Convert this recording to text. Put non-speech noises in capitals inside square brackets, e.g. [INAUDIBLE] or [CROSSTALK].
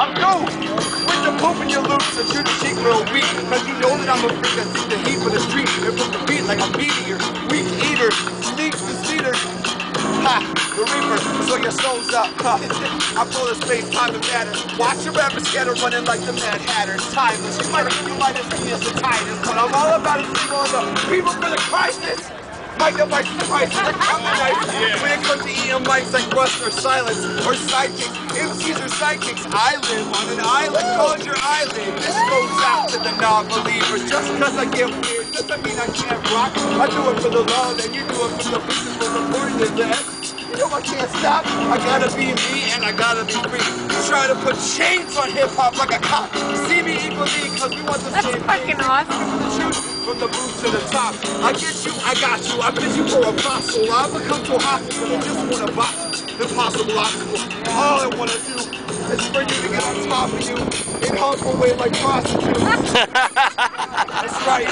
I'm through with the poop in your loops and the cheek real weak. Cause you know that I'm a freak that sees the heat for the street and from the beat like a meteor. Weak eater, sneaks the cedar. Ha, the reaper, so your soul's up. Ha. I pull the space, time and matter. Watch your rappers get scatter running like the Mad Hatter. Timeless, you might you might have seen as the tightest, but I'm all about it. On the people for the crisis. Mic the mic price the coming nice. When it comes to eating mics like rust or silence or sidekicks, MCs or sidekicks, I live on an island called your island. This goes out to the non-believers. Just cause I get weird doesn't mean I can't rock. I do it for the love and you do it for the reason for supporting it, man. You know I can't stop. I gotta be me and I gotta be free. You try to put chains on hip hop like a cop. See me equally cause we want the That's same fucking thing. awesome. From the booth to the top. I get you, I got you. I fit you for a fossil. I become too hostile. I just wanna box. Impossible obstacle. All I wanna do is for you to get on top of you and hump away like prostitutes. [LAUGHS] That's right.